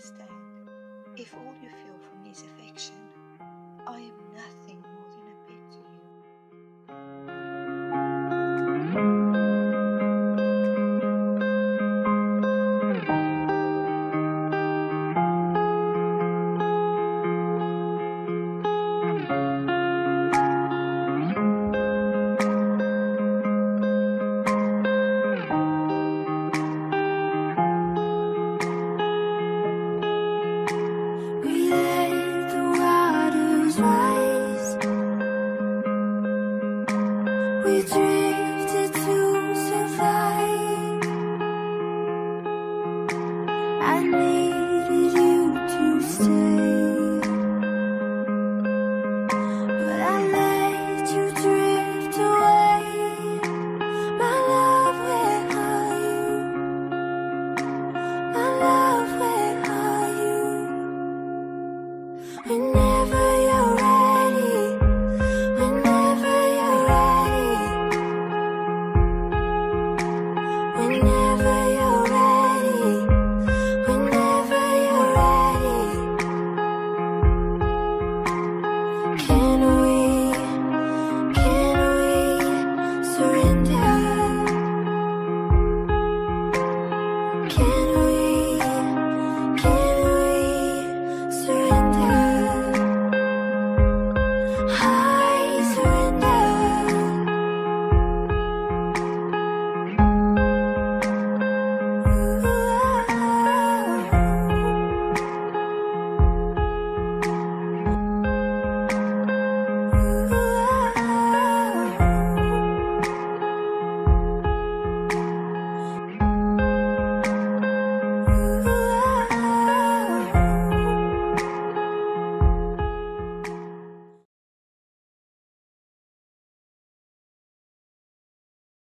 understand. If all you feel for me is affection, I am nothing need.